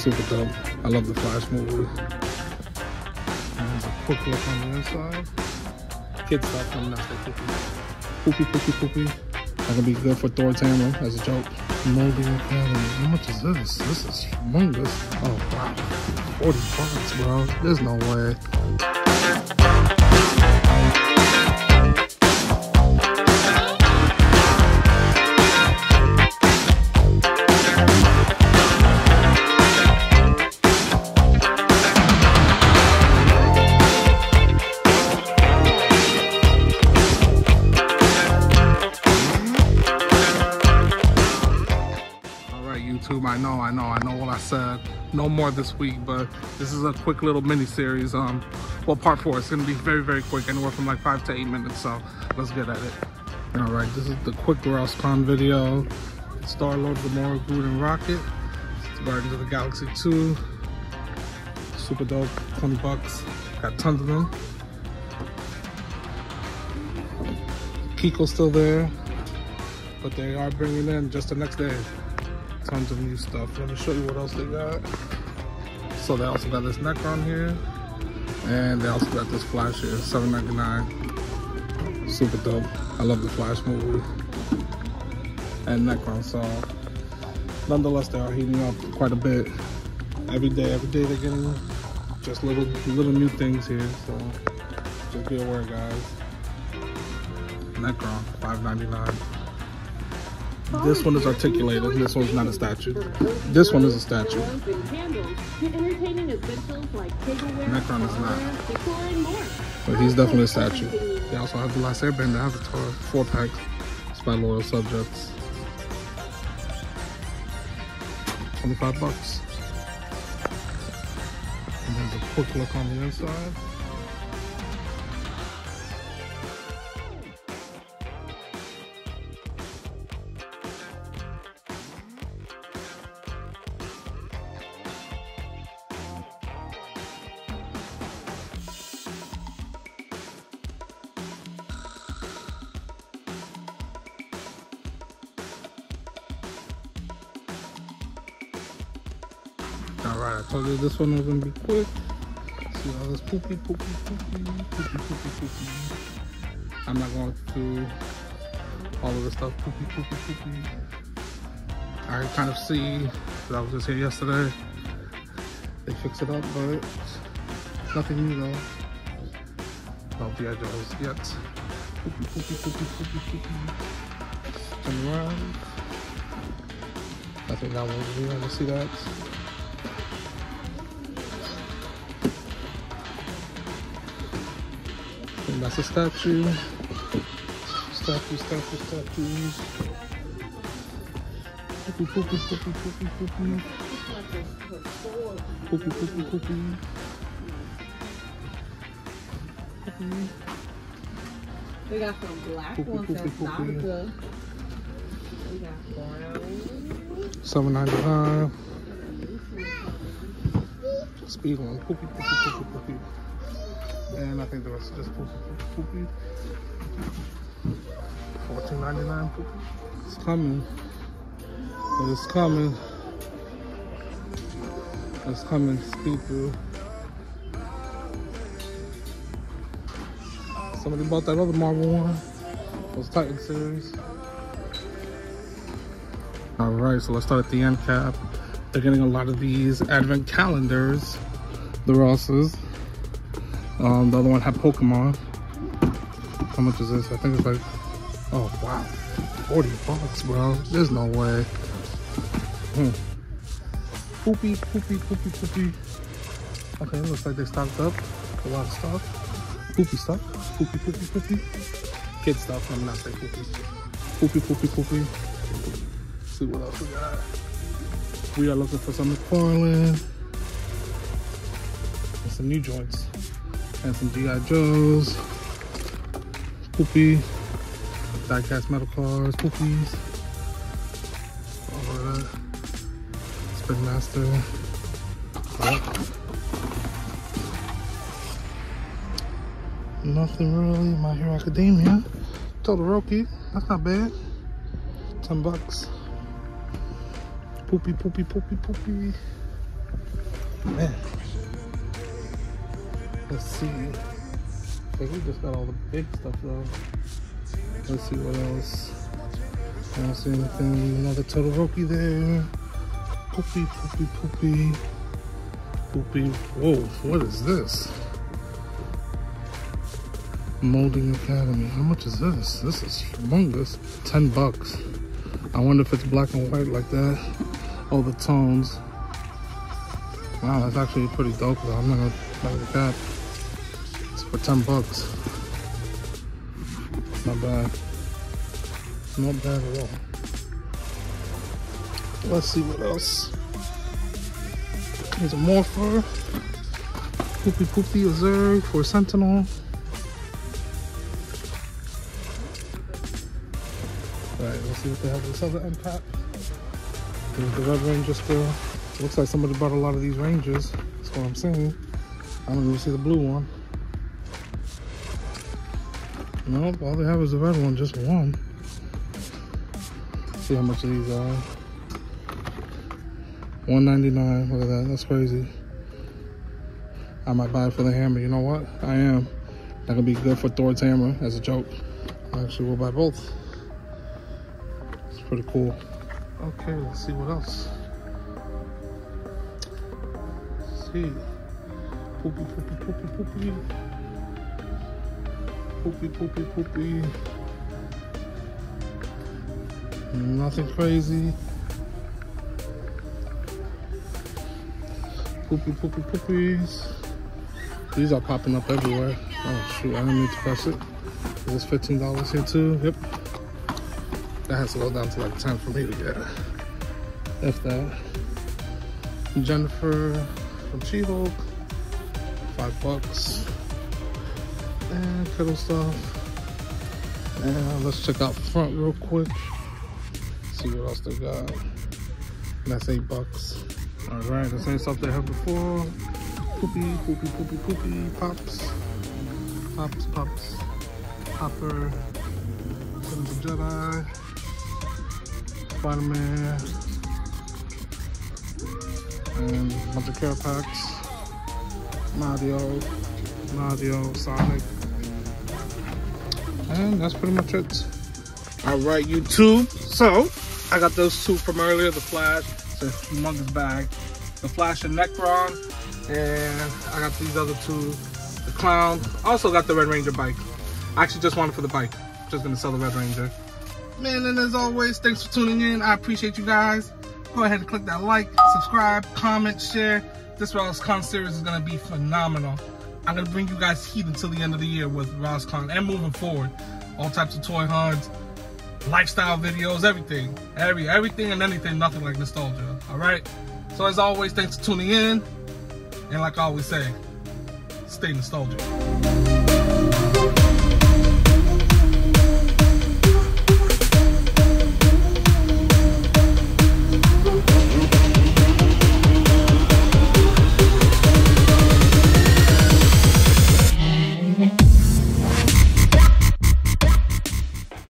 Super dope. I love the Flash movie. There's a quick look on the inside. Kid stuff coming out there. Poopy, poopy, poopy. That can be good for Thor's hammer as a joke. Moldy Academy. How much is this? This is humongous. Oh, wow. 40 bucks, bro. There's no way. Said. No more this week, but this is a quick little mini series. Um, well, part four. It's gonna be very, very quick, anywhere from like five to eight minutes. So let's get at it. All right, this is the quick Con video. Star Lord, Gamora, Groot, and Rocket. It's Guardians of the Galaxy 2. Super dope. 20 bucks. Got tons of them. Kiko's still there, but they are bringing in just the next day tons of new stuff. Let me show you what else they got. So they also got this Necron here, and they also got this Flash here, $7.99. Super dope. I love the Flash movie and Necron. So nonetheless, they are heating up quite a bit. Every day, every day they're getting just little little new things here. So just be aware, guys. Necron, $5.99. This one is articulated. This one's not a statue. This one is a statue. Necron is not. But he's definitely a statue. They also have the Last Airbender Avatar, four packs. It's by loyal subjects. 25 bucks. And there's a quick look on the inside. Alright, I told you this one was gonna be quick. See all this poopy, poopy, poopy, poopy, poopy, poopy. I'm not going through all of the stuff. Poopy, poopy, poopy. I kind of see that I was just here yesterday. They fix it up, but nothing new though. No G.I. Joes yet. Poopy, poopy, poopy, poopy, poopy. Turn around. I think that was me. I see that. And that's a statue. Statue, statue, statues. Poopy, poopy, poopy, poopy, poopy. Poopy, poopy, poopy. Poopy. We got some black Poopy, ones poopy, that's not poopy. good. We got brown. Seven ninety five. Speed one. Poopy, poopy, poopy, poopy. And I think the rest is just poopy. Fourteen ninety nine. Poopy. It's coming. It's coming. It's coming. Speed. Somebody bought that other Marvel one. Those Titan series. All right, so let's start at the end cap. They're getting a lot of these advent calendars, the Rosses. Um, the other one had Pokemon. How much is this? I think it's like, oh wow, 40 bucks, bro. There's no way. Hmm. Poopy, poopy, poopy, poopy. Okay, looks like they stocked up a lot of stuff. Poopy stuff. Poopy, poopy, poopy. Kid stuff. I'm not saying poopy. Poopy, poopy, poopy see what else we got. We are looking for some McFarlane. And some new joints. And some G.I. Joes. Poopy. Diecast metal cars. Poopies. All of that. Spin Master. Yep. Nothing really. My Hero Academia. Todoroki. That's not bad. 10 bucks. Poopy, poopy, poopy, poopy. Man. Let's see. I think we just got all the big stuff though. Let's see what else. I don't see anything. Another Todoroki there. Poopy, poopy, poopy. Poopy. Whoa, what is this? Molding Academy. How much is this? This is humongous. 10 bucks. I wonder if it's black and white like that. All the tones. Wow, that's actually pretty dope though. I'm not gonna the cap. It's for 10 bucks. Not bad. Not bad at all. Let's see what else. There's a Morpher. Poopy Poopy Azurg for Sentinel. Alright, let's see what they have this other end cap. There's the Red Ranger still. Looks like somebody bought a lot of these Rangers. That's what I'm saying. I don't even see the blue one. Nope, all they have is the red one, just one. see how much these are. 199 look at that, that's crazy. I might buy it for the hammer, you know what? I am. That could be good for Thor's hammer as a joke. Actually, we'll buy both. It's pretty cool. Okay, let's see what else. Let's see. Poopy, poopy, poopy, poopy. Poopy, poopy, poopy. Nothing crazy. Poopy, poopy, poopies. These are popping up everywhere. Oh shoot, I didn't mean to press it. Is this $15 here too? Yep. That has to go down to like 10 for me to get. If that. Jennifer from She-Hulk. Five bucks. And fiddle stuff. And let's check out front real quick. See what else they got. That's eight bucks. All right, the same stuff they had before. Poopy, poopy, poopy, poopy, pops, pops, pops, Hopper, Sons of Jedi, Spider-Man, and a bunch of care packs. Mario, Mario, Sonic, and that's pretty much it. All right, YouTube. So I got those two from earlier, the Flash, it's a humongous bag, the Flash and Necron, and I got these other two, the Clown. Also got the Red Ranger bike. I actually just wanted for the bike. Just gonna sell the Red Ranger. Man, and as always, thanks for tuning in. I appreciate you guys. Go ahead and click that like, subscribe, comment, share. This Con series is gonna be phenomenal. I'm gonna bring you guys heat until the end of the year with Con and moving forward. All types of toy hunts, lifestyle videos, everything. Every everything and anything, nothing like nostalgia. Alright? So as always, thanks for tuning in. And like I always say, stay nostalgic.